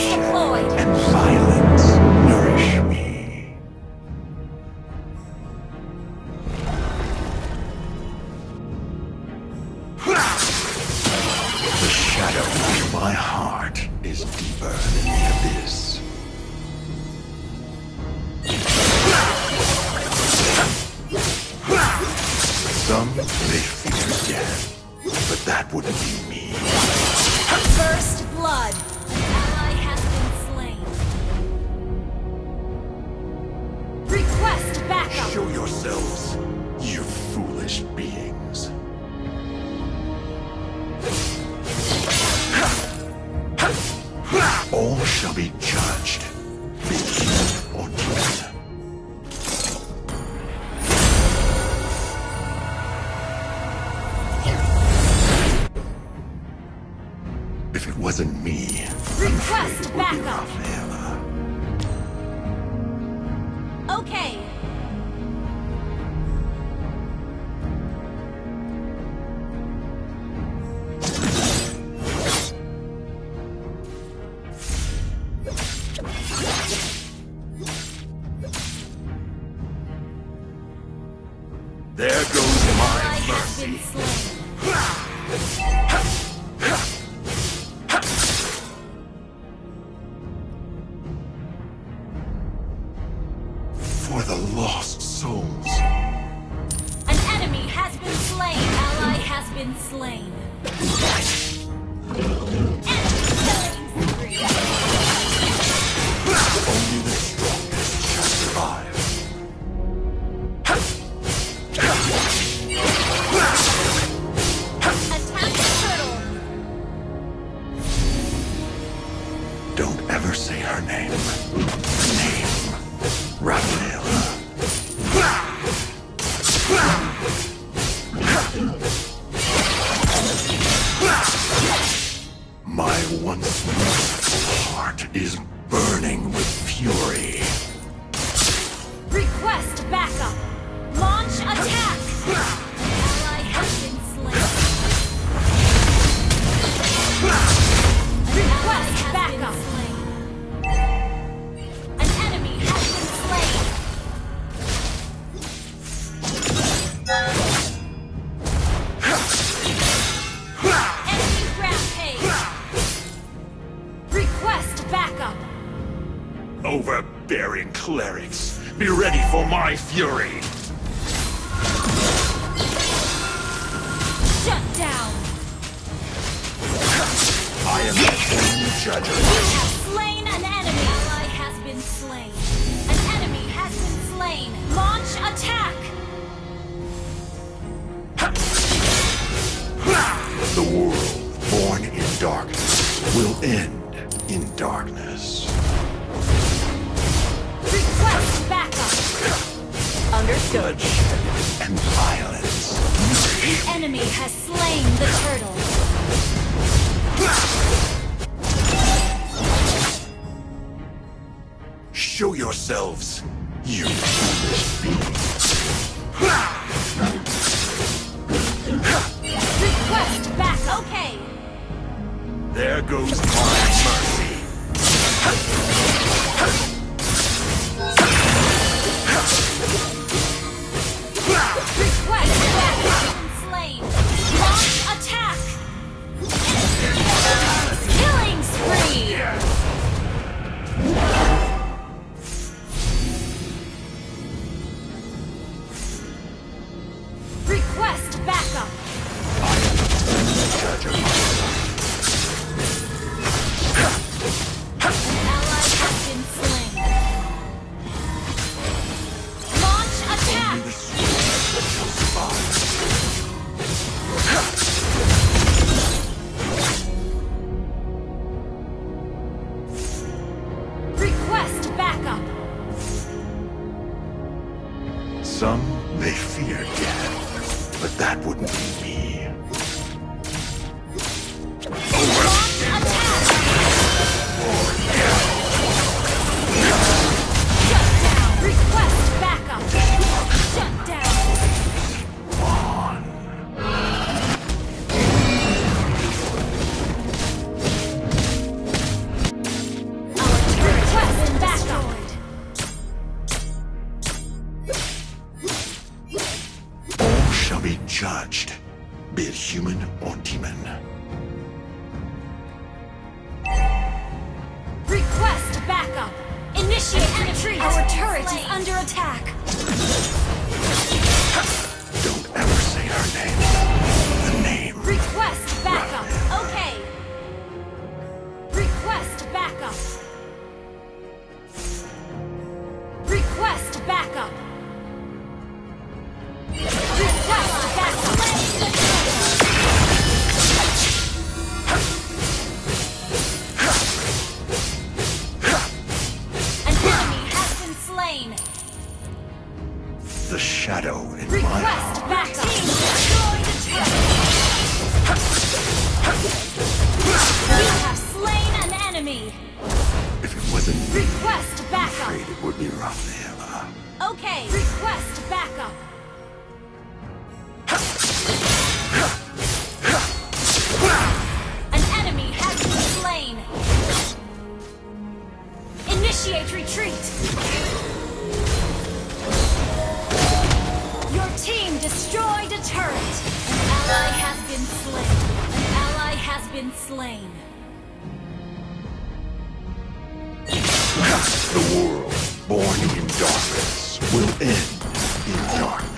and violence nourish me. The shadow of my heart is deeper than the abyss. Some may fear death, but that wouldn't be me. First blood. Yourselves, you foolish beings. All shall be judged, There goes my mercy. Backup. Overbearing clerics, be ready for my fury. Shut down. I am the only judge You have slain an enemy. Ally has been slain. An enemy has been slain. Launch attack. The world born in darkness will end in darkness. Request backup. Understood. Bloodshed and violence The enemy has slain the turtle. Show yourselves, you foolish beings. Request back. Okay. There goes my Some may fear death, but that wouldn't be me. Be it human or demon. Request backup. Initiate retreat. Our turret is under attack. Don't ever say her name. The name. Request backup. Okay. The shadow in my Request heart. backup. Team destroy the turret. You have slain an enemy. If it wasn't me, Request I'm backup. afraid it would be Rafaela. Okay. Request backup. An enemy has been slain. Initiate retreat. Turret. An ally has been slain. An ally has been slain. The world, born in darkness, will end in darkness.